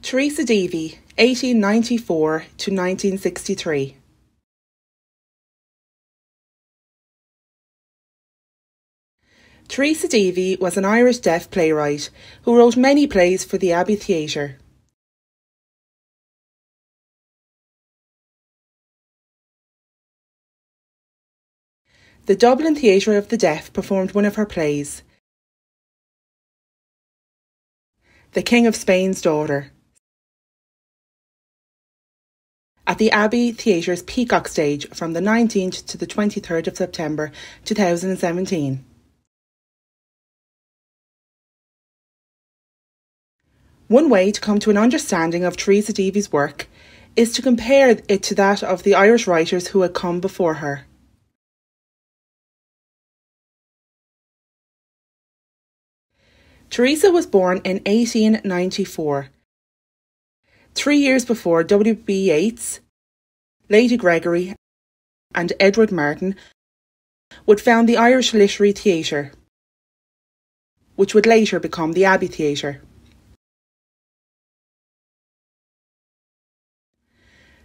Teresa Deevy, 1894 to 1963. Teresa Deevy was an Irish deaf playwright who wrote many plays for the Abbey Theatre. The Dublin Theatre of the Deaf performed one of her plays, The King of Spain's Daughter, at the Abbey Theatre's Peacock stage from the 19th to the 23rd of September 2017. One way to come to an understanding of Teresa Deevy's work is to compare it to that of the Irish writers who had come before her. Teresa was born in 1894, three years before W. B. Yeats, Lady Gregory, and Edward Martyn would found the Irish Literary Theatre, which would later become the Abbey Theatre.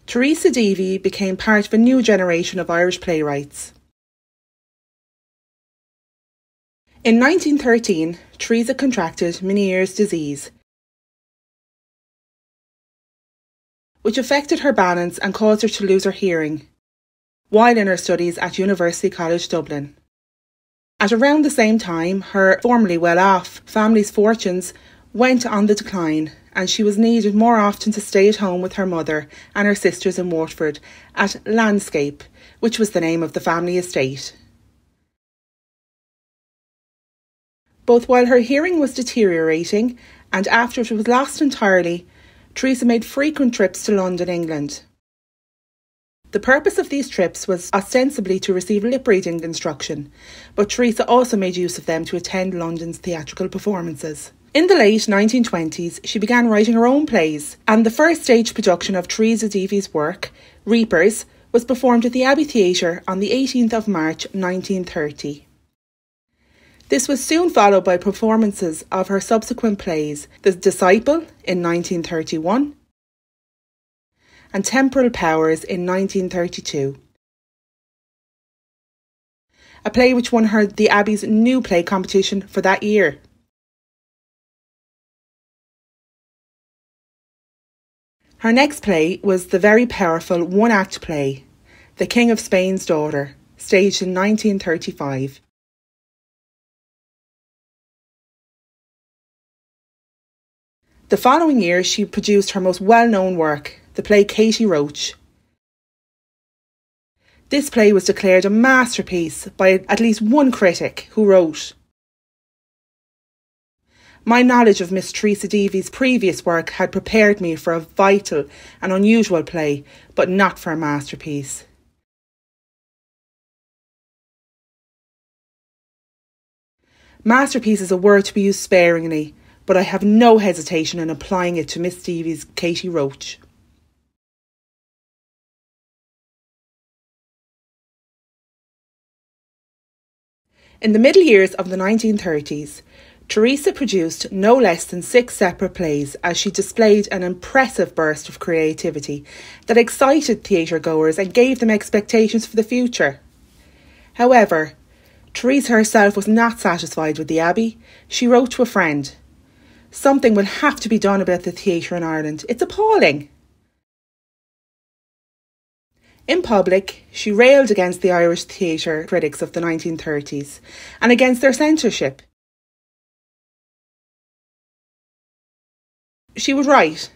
Teresa Deevy became part of a new generation of Irish playwrights. In 1913, Teresa contracted Meniere's disease, which affected her balance and caused her to lose her hearing, while in her studies at University College Dublin. At around the same time, her formerly well off family's fortunes went on the decline and she was needed more often to stay at home with her mother and her sisters in Waterford at Landscape, which was the name of the family estate. Both while her hearing was deteriorating and after it was lost entirely, Teresa made frequent trips to London, England. The purpose of these trips was ostensibly to receive lip reading instruction, but Teresa also made use of them to attend London's theatrical performances. In the late 1920s, she began writing her own plays, and the first stage production of Teresa Deevy's work, Reapers, was performed at the Abbey Theatre on the 18th of March 1930. This was soon followed by performances of her subsequent plays, The Disciple in 1931 and Temporal Powers in 1932. A play which won her the Abbey's new play competition for that year. Her next play was the very powerful one act play, The King of Spain's Daughter, staged in 1935. The following year, she produced her most well known work, the play Katie Roche. This play was declared a masterpiece by at least one critic who wrote my knowledge of Miss Teresa Deevy's previous work had prepared me for a vital and unusual play, but not for a masterpiece. Masterpiece is a word to be used sparingly, but I have no hesitation in applying it to Miss Deevy's Katie Roche. In the middle years of the 1930s, Teresa produced no less than six separate plays as she displayed an impressive burst of creativity that excited theatre goers and gave them expectations for the future. However, Teresa herself was not satisfied with the Abbey. She wrote to a friend Something will have to be done about the theatre in Ireland. It's appalling. In public, she railed against the Irish theatre critics of the 1930s and against their censorship. she would write,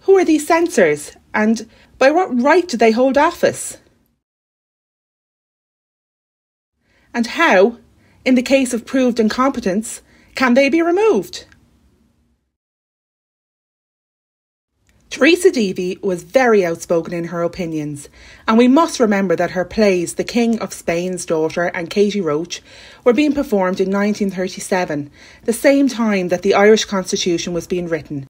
Who are these censors? And by what right do they hold office? And how, in the case of proved incompetence, can they be removed? Teresa Deevy was very outspoken in her opinions, and we must remember that her plays The King of Spain's Daughter and Katie Roche were being performed in 1937, the same time that the Irish Constitution was being written.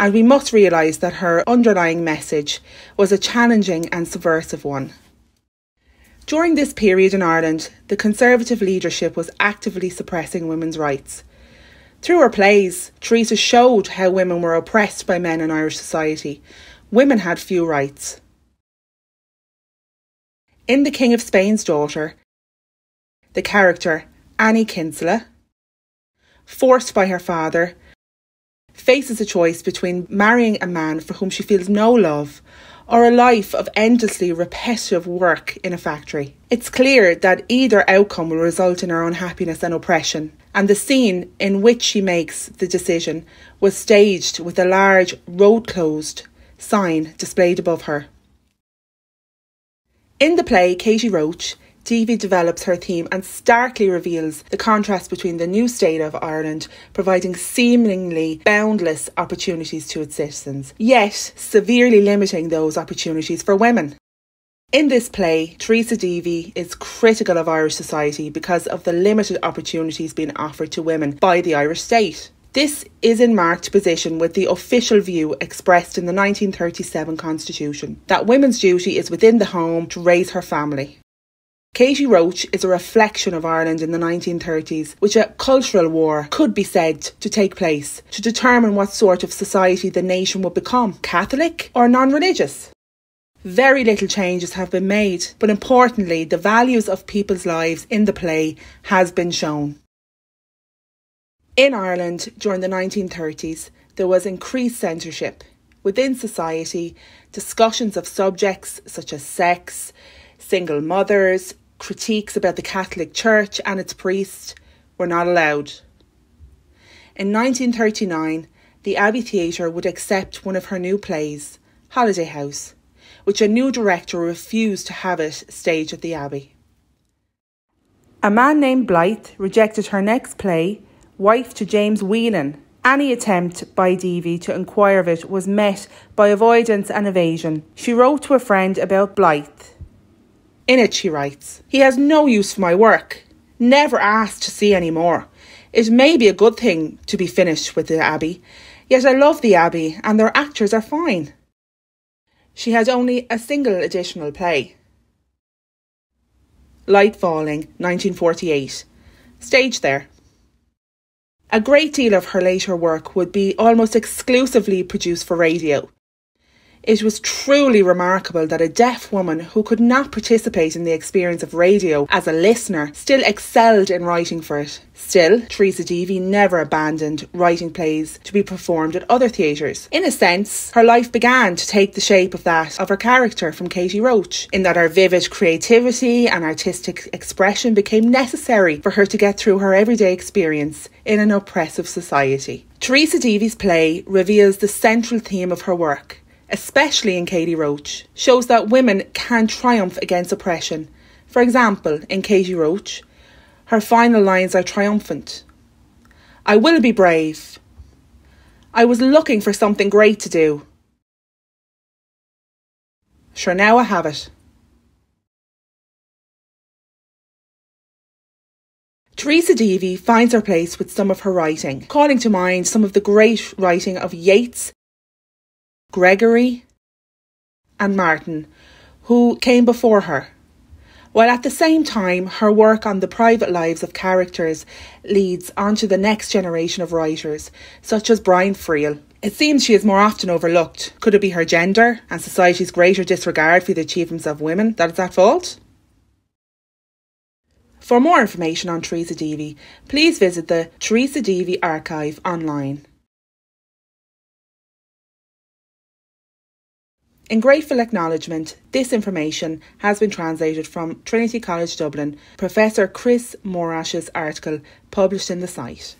and we must realise that her underlying message was a challenging and subversive one. During this period in Ireland, the Conservative leadership was actively suppressing women's rights. Through her plays, Teresa showed how women were oppressed by men in Irish society. Women had few rights. In The King of Spain's Daughter, the character Annie Kinsella, forced by her father, faces a choice between marrying a man for whom she feels no love or a life of endlessly repetitive work in a factory. It's clear that either outcome will result in her unhappiness and oppression, and the scene in which she makes the decision was staged with a large road closed sign displayed above her. In the play, Katie Roche, Deevy develops her theme and starkly reveals the contrast between the new state of Ireland providing seemingly boundless opportunities to its citizens, yet severely limiting those opportunities for women. In this play, Teresa Deevy is critical of Irish society because of the limited opportunities being offered to women by the Irish state. This is in marked position with the official view expressed in the 1937 Constitution that women's duty is within the home to raise her family. Katie Roche is a reflection of Ireland in the 1930s, which a cultural war could be said to take place to determine what sort of society the nation would become Catholic or non religious. Very little changes have been made, but importantly, the values of people's lives in the play has been shown. In Ireland during the 1930s, there was increased censorship. Within society, discussions of subjects such as sex, single mothers, critiques about the Catholic Church and its priests were not allowed. In 1939, the Abbey Theatre would accept one of her new plays, Holiday House, which a new director refused to have it staged at the Abbey. A man named Blythe rejected her next play, Wife to James Whelan. Any attempt by Deevy to inquire of it was met by avoidance and evasion. She wrote to a friend about Blythe in it, she writes, He has no use for my work. Never asked to see any more. It may be a good thing to be finished with the Abbey, yet I love the Abbey and their actors are fine. She had only a single additional play. Light Falling, 1948. Staged there. A great deal of her later work would be almost exclusively produced for radio. It was truly remarkable that a deaf woman who could not participate in the experience of radio as a listener still excelled in writing for it. Still, Teresa Deevy never abandoned writing plays to be performed at other theatres. In a sense, her life began to take the shape of that of her character from Katie Roche, in that her vivid creativity and artistic expression became necessary for her to get through her everyday experience in an oppressive society. Teresa Deevy's play reveals the central theme of her work especially in Katie Roche, shows that women can triumph against oppression. For example, in Katie Roche, her final lines are triumphant. I will be brave. I was looking for something great to do. Sure, now I have it. Teresa Deevy finds her place with some of her writing, calling to mind some of the great writing of Yeats, Gregory, and Martyn, who came before her, while at the same time her work on the private lives of characters leads on to the next generation of writers, such as Brian Friel. It seems she is more often overlooked. Could it be her gender and society's greater disregard for the achievements of women that is at fault? For more information on Teresa Deevy, please visit the Teresa Deevy archive online. In grateful acknowledgement, this information has been translated from Trinity College Dublin, Professor Chris Morash's article published in the site.